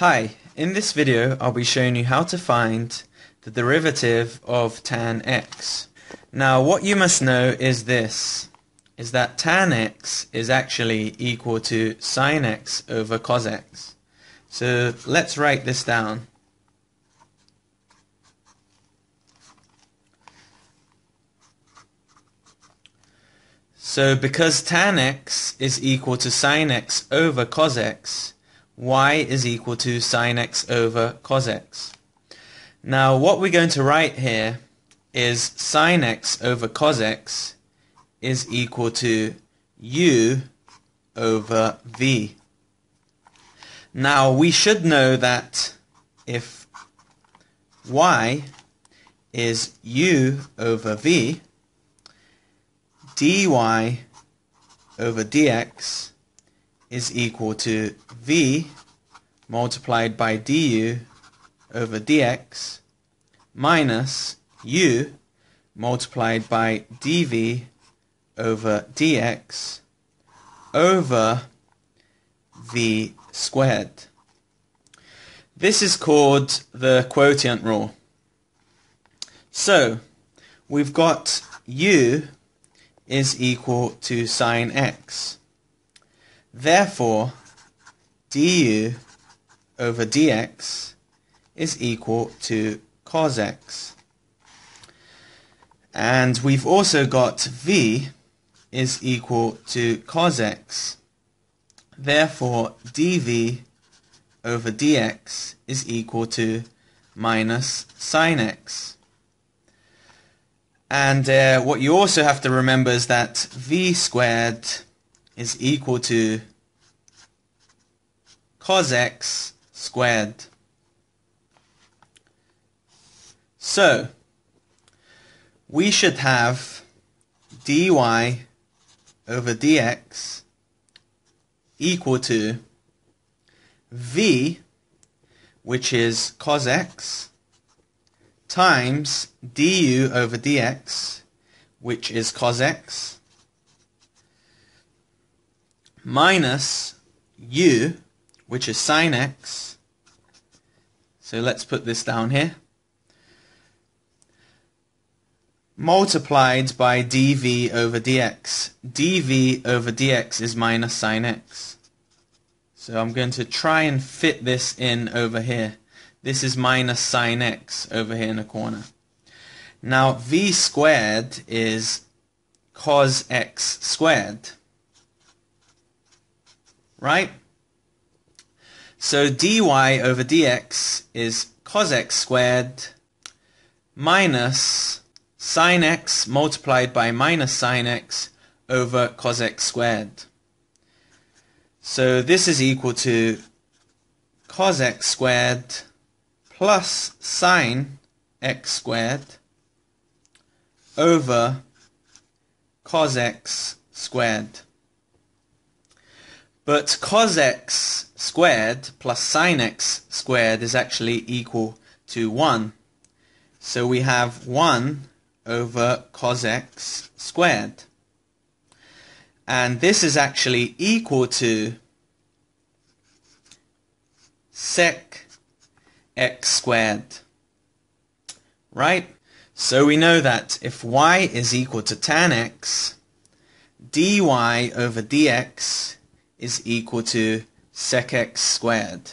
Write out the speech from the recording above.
Hi, in this video I'll be showing you how to find the derivative of tan x. Now what you must know is this, is that tan x is actually equal to sine x over cos x. So let's write this down. So because tan x is equal to sine x over cos x, y is equal to sine x over cos x. Now what we're going to write here is sine x over cos x is equal to u over v. Now we should know that if y is u over v, dy over dx is equal to v multiplied by du over dx minus u multiplied by dv over dx over v squared. This is called the quotient rule. So, we've got u is equal to sine x. Therefore, du over dx is equal to cos x. And we've also got v is equal to cos x. Therefore, dv over dx is equal to minus sine x. And uh, what you also have to remember is that v squared is equal to cos x squared. So, we should have dy over dx equal to v, which is cos x, times du over dx, which is cos x, minus u, which is sine x. So let's put this down here. Multiplied by dv over dx. dv over dx is minus sine x. So I'm going to try and fit this in over here. This is minus sine x over here in the corner. Now v squared is cos x squared. Right? So dy over dx is cos x squared minus sine x multiplied by minus sine x over cos x squared. So this is equal to cos x squared plus sine x squared over cos x squared. But cos x squared plus sine x squared is actually equal to 1. So we have 1 over cos x squared. And this is actually equal to sec x squared. Right? So we know that if y is equal to tan x, dy over dx is equal to sec x squared.